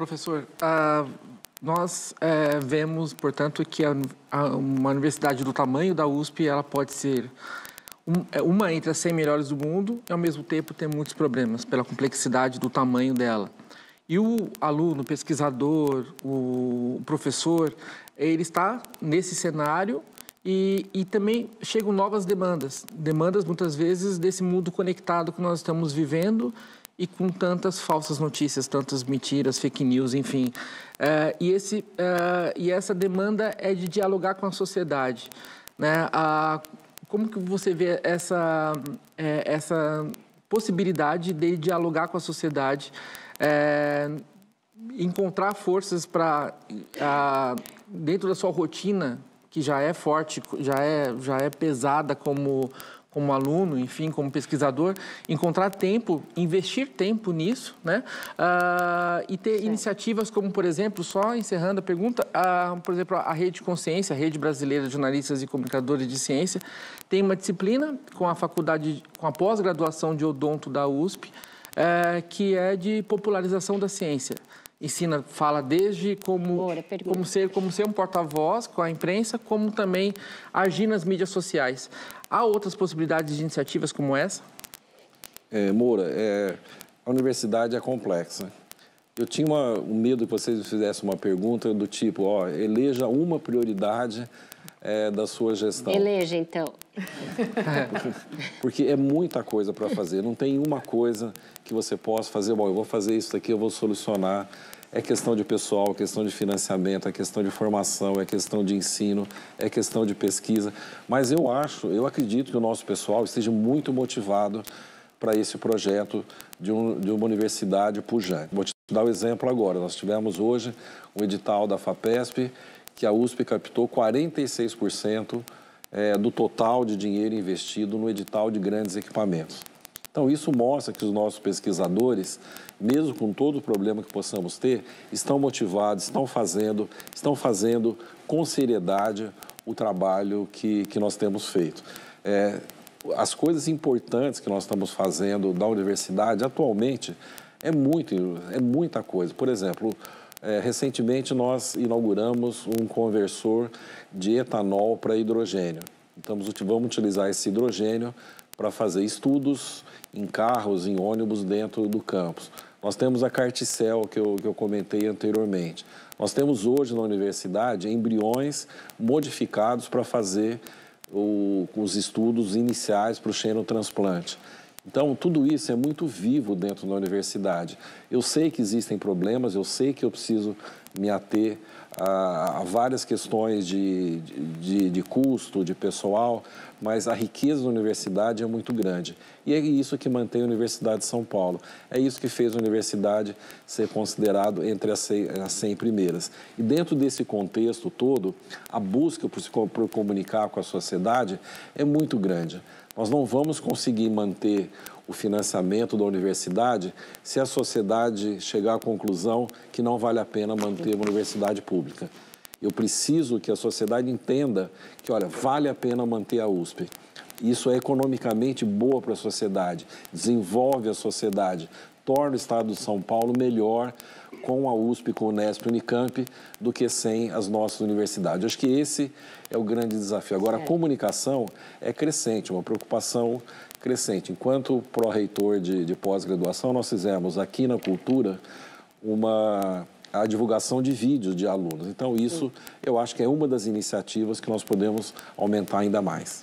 Professor, uh, nós é, vemos, portanto, que a, a, uma universidade do tamanho da USP ela pode ser é, uma entre as 100 melhores do mundo e, ao mesmo tempo, ter muitos problemas pela complexidade do tamanho dela. E o aluno, o pesquisador, o professor, ele está nesse cenário e, e, também chegam novas demandas, demandas muitas vezes desse mundo conectado que nós estamos vivendo e com tantas falsas notícias, tantas mentiras, fake news, enfim. Uh, e, esse, uh, e essa demanda é de dialogar com a sociedade. Né? Como que você vê essa, é, essa possibilidade de dialogar com a sociedade, é, encontrar forças para, dentro da sua rotina, que já é forte, já é, já é pesada como como aluno, enfim, como pesquisador, encontrar tempo, investir tempo nisso, né? Uh, e ter iniciativas como, por exemplo, só encerrando a pergunta, uh, por exemplo, a Rede Consciência, a Rede Brasileira de Jornalistas e Comunicadores de Ciência, tem uma disciplina com a faculdade, com a pós-graduação de odonto da USP, uh, que é de popularização da ciência ensina, fala desde como, como ser, como ser um porta-voz com a imprensa, como também agir nas mídias sociais. Há outras possibilidades de iniciativas como essa? É, Moura, é, a universidade é complexa. Eu tinha uma, um medo que vocês fizessem uma pergunta do tipo, ó, eleja uma prioridade é, da sua gestão. Eleja, então. Porque é muita coisa para fazer. Não tem uma coisa que você possa fazer, bom, eu vou fazer isso daqui, eu vou solucionar. É questão de pessoal, é questão de financiamento, é questão de formação, é questão de ensino, é questão de pesquisa. Mas eu acho, eu acredito que o nosso pessoal esteja muito motivado para esse projeto de, um, de uma universidade pujante. Vou te dar o um exemplo agora. Nós tivemos hoje um edital da FAPESP que a USP captou 46% é, do total de dinheiro investido no edital de grandes equipamentos. Então, isso mostra que os nossos pesquisadores, mesmo com todo o problema que possamos ter, estão motivados, estão fazendo, estão fazendo com seriedade o trabalho que, que nós temos feito. É, as coisas importantes que nós estamos fazendo da universidade atualmente é, muito, é muita coisa. Por exemplo, é, recentemente nós inauguramos um conversor de etanol para hidrogênio. Então, vamos utilizar esse hidrogênio para fazer estudos em carros, em ônibus dentro do campus. Nós temos a Carticel, que eu, que eu comentei anteriormente. Nós temos hoje na universidade embriões modificados para fazer o, os estudos iniciais para o xenotransplante. Então, tudo isso é muito vivo dentro da universidade. Eu sei que existem problemas, eu sei que eu preciso me ater a, a várias questões de, de, de, custo, de pessoal, mas a riqueza da universidade é muito grande. E é isso que mantém a Universidade de São Paulo. É isso que fez a universidade ser considerado entre as 100, as 100 primeiras. E dentro desse contexto todo, a busca por, por comunicar com a sociedade é muito grande. Nós não vamos conseguir manter o financiamento da universidade se a sociedade chegar à conclusão que não vale a pena manter uma universidade pública. Eu preciso que a sociedade entenda que, olha, vale a pena manter a USP. Isso é economicamente boa para a sociedade, desenvolve a sociedade, torna o Estado de São Paulo melhor com a USP, com o Unesp, Unicamp, do que sem as nossas universidades. acho que esse é o grande desafio. Agora, a comunicação é crescente, uma preocupação crescente. Enquanto pró-reitor de, de pós-graduação, nós fizemos aqui na Cultura uma a divulgação de vídeos de alunos. Então, isso eu acho que é uma das iniciativas que nós podemos aumentar ainda mais.